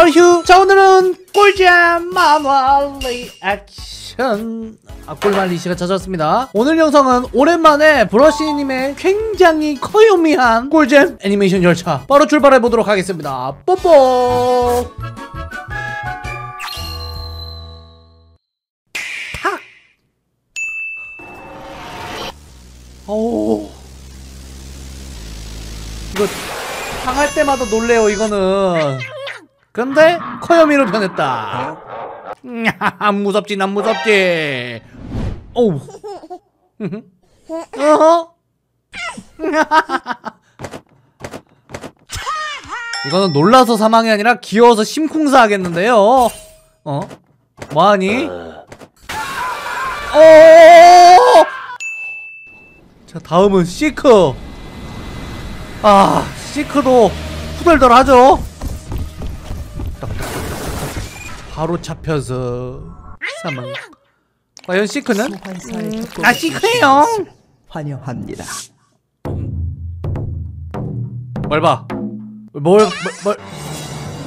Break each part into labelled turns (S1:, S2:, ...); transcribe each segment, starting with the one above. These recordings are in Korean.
S1: 하휴 자 오늘은 꿀잼 만화 리액션. 아 꿀말리 씨가 찾아왔습니다. 오늘 영상은 오랜만에 브러쉬님의 굉장히 커요미한 꿀잼 애니메이션 열차 바로 출발해보도록 하겠습니다. 뽀뽀! 탁! 어우. 이거 당할 때마다 놀래요 이거는 근데 커요미로 변했다. 안 무섭지, 난 무섭지. 어우. 어허. 이거는 놀라서 사망이 아니라 귀여워서 심쿵사 하겠는데요. 어? 뭐하니? 어. 자, 다음은 시크. 아, 시크도 후덜덜하죠? 바로 잡혀서 사망. 과연 시크는? 음, 아 시크예요.
S2: 환영합니다.
S1: 뭘 봐? 뭘, 뭘, 뭘?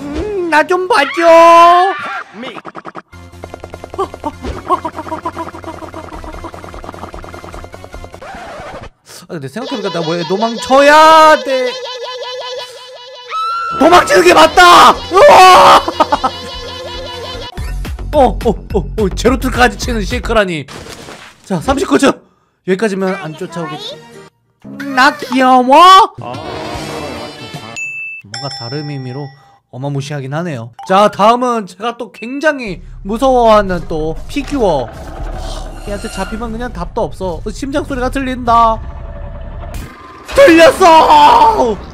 S1: 음, 나좀 봐줘. 아, 근데 생각해보니까 나왜 도망쳐야 돼? 도망치는 게 맞다! 우와! 어, 어, 어, 어, 제로트까지 치는 시크라니. 자, 39점. 여기까지면 안 쫓아오겠지. 나 귀여워? 뭔가 다른 의미로 어마무시하긴 하네요. 자, 다음은 제가 또 굉장히 무서워하는 또 피규어. 하, 얘한테 잡히면 그냥 답도 없어. 어, 심장 소리가 들린다. 들렸어!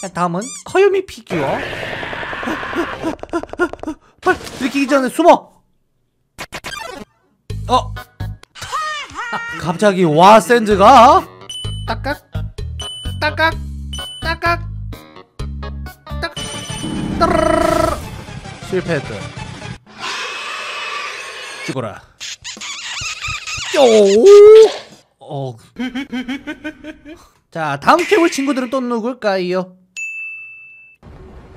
S1: 자, 다음은 커요미 피규어. 빨리 들키기 전에 숨어. 어. 갑자기 와 샌드가 딱깍 딱깍 딱깍 실패했다. 죽어라. 요. 어. 자, 다음 괴물 친구들은 또 누굴까요?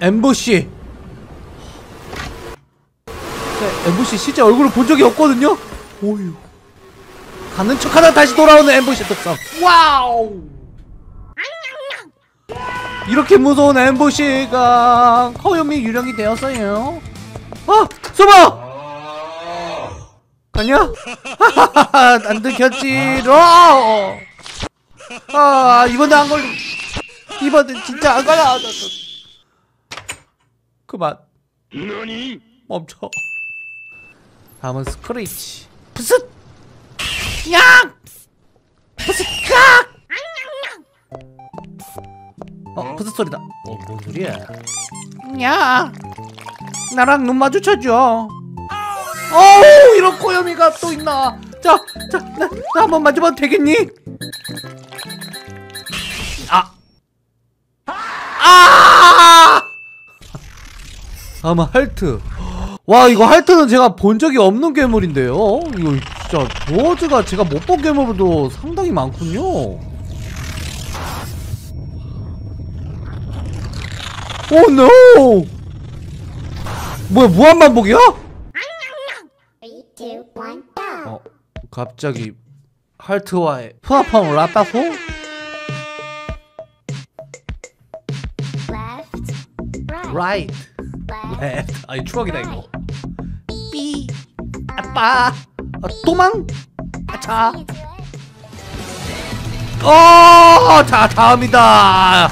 S1: 앰부시. 네, 앰부시 실제 얼굴을 본 적이 없거든요? 오유. 가는 척 하다 다시 돌아오는 앰부시 특성. 와우! 이렇게 무서운 앰부시가 귀요미 유령이 되었어요. 아! 숨어! 아니야? 안 들켰지. 로! 아, 이번에 안 걸리. 이번엔 진짜 안 걸려. 그만. 멈춰. 다음은 스크리치. 푸스! 야! 푸스! 깍! 어, 푸스 소리다. 어, 뭔 소리야? 야! 나랑 눈 마주쳐줘. 어우, 이런 고요미가 또 있나? 자, 자, 나, 나 한번 만져봐도 되겠니? 아! 아! 다음은 할트. 와 이거 할트는 제가 본 적이 없는 괴물인데요 이거 진짜 도어즈가 제가 못 본 괴물도 상당히 많군요 오 노! 뭐야 무한반복이야? 어 갑자기 할트와의 푸아팡 라따포? right left 아이 추억이다 이거. 삐. 아빠. 아, 도망. 아차 어, 자 다음이다.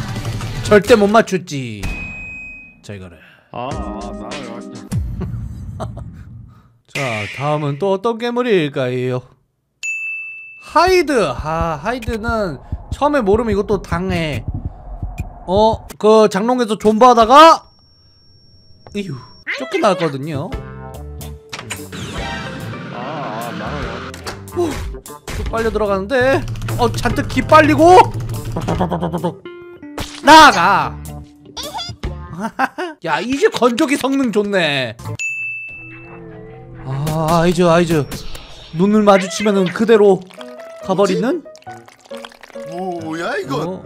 S1: 절대 못 맞췄지. 자 이거를.
S3: 아, 아,
S1: 자 다음은 또 어떤 괴물일까요? 하이드. 아 하이드는 처음에 모르면 이것도 당해. 어 그 장롱에서 존버하다가 이휴 쫓겨나갔거든요
S3: 아, 나가요.
S1: 또 빨려 들어가는데 어 잔뜩 기 빨리고 나가 야 이제 건조기 성능 좋네 아 아이즈 아이즈 눈을 마주치면은 그대로 가버리는
S4: 뭐야 이건?
S1: 어.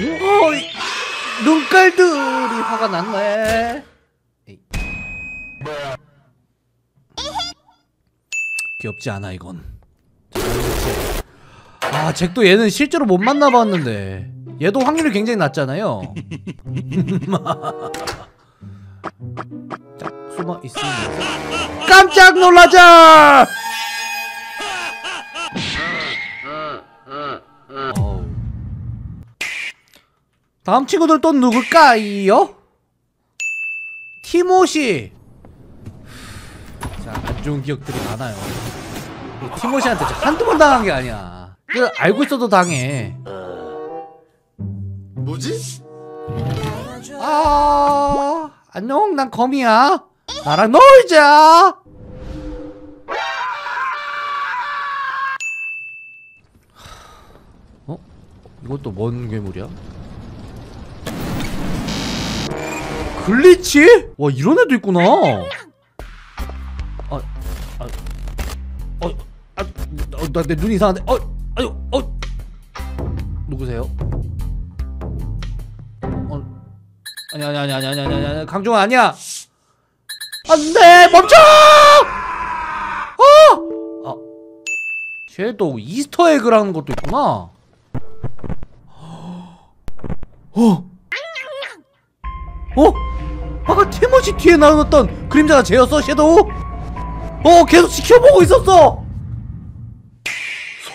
S1: 어, 이 눈깔들이 화가 났네. 귀엽지 않아 이건. 아 잭도 얘는 실제로 못 만나봤는데 얘도 확률이 굉장히 낮잖아요. 자 숨어 있으면서 깜짝 놀라자. 다음 친구들 또 누굴까요? 티모시. 자, 안 좋은 기억들이 많아요. 이 티모시한테 저 한두 번 당한 게 아니야. 그 알고 있어도 당해.
S2: 뭐지?
S1: 아, 안녕, 난 거미야. 나랑 놀자. 어? 이것도 뭔 괴물이야? 글리치? 와 이런 애도 있구나. 아, 아, 어, 아, 어, 나내 눈이 이상한데. 어, 아유, 어, 누구세요? 어, 아니 아니 아니 아니 아니 아니 아니 강종은 아니야. 안돼 멈춰! 어, 아, 쟤도 이스터 에그라는 것도 있구나. 어, 어? 아까 티모시 뒤에 나왔던 그림자가 쟤였어 섀도우? 어 계속 지켜보고 있었어!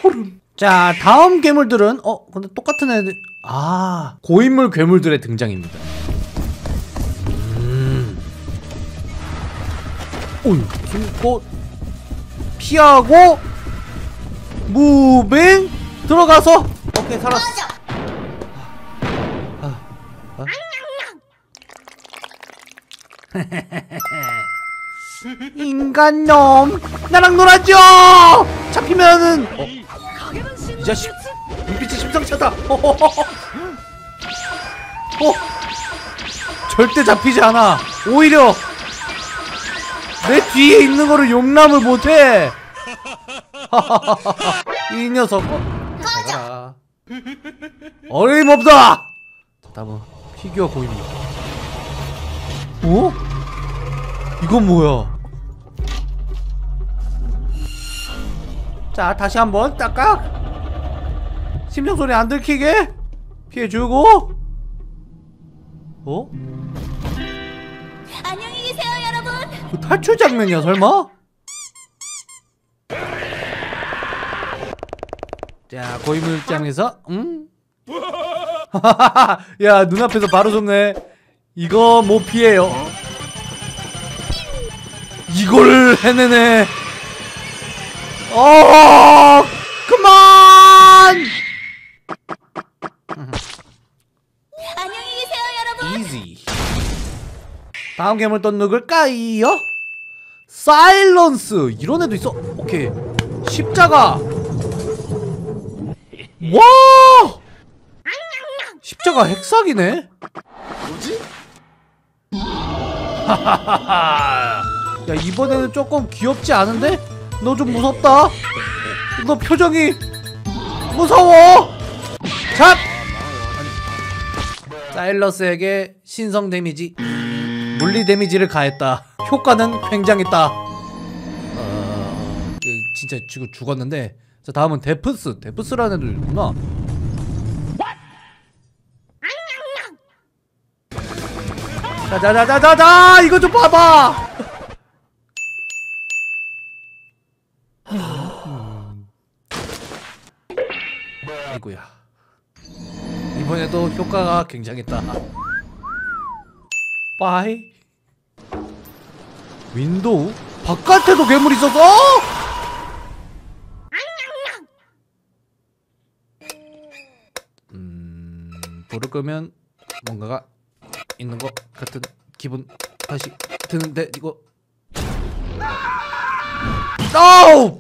S1: 소름 자 다음 괴물들은 어 근데 똑같은 애들 아. 고인물 괴물들의 등장입니다. 음. 어이 숨고 피하고 무빙 들어가서 오케이 살았어 인간놈 나랑 놀아줘! 잡히면은 어, 이 자식 눈빛이 심상치 않다. 어, 어, 절대 잡히지 않아. 오히려 내 뒤에 있는 거를 용납을 못해. 이 녀석 어, 가라. 어림없다! 다음은 피규어 고입니다 어? 이건 뭐야? 자 다시 한번 딱깍 심장 소리 안 들키게 피해주고 어?
S4: 안녕히 계세요, 여러분.
S1: 그 탈출 장면이야 설마? 자 고인물 입장에서 음? 야 눈앞에서 바로 섭네 이거 못 피해요? 이걸 해내네. 어 그만!
S4: 안녕히 계세요, 여러분.
S1: 다음 괴물 또 누굴까요? 사일런스. 이런 애도 있어. 오케이. 십자가. 와! 십자가 핵사기네?
S2: 뭐지?
S1: 야 이번에는 조금 귀엽지 않은데? 너 좀 무섭다. 너 표정이 무서워. 잡! 사일러스에게 신성 데미지 물리 데미지를 가했다. 효과는 굉장했다. 어... 진짜 지금 죽었는데 자 다음은 데프스. 데프스라는 애도 있구나 자자자자자자 이거 좀 봐봐. 음. 아이고야. 이번에도 효과가 굉장했다. bye. 윈도우? 바깥에도 괴물이 있었어 음 불을 끄면 뭔가가 있는 것 같은 기분 다시 드는데 이거 No!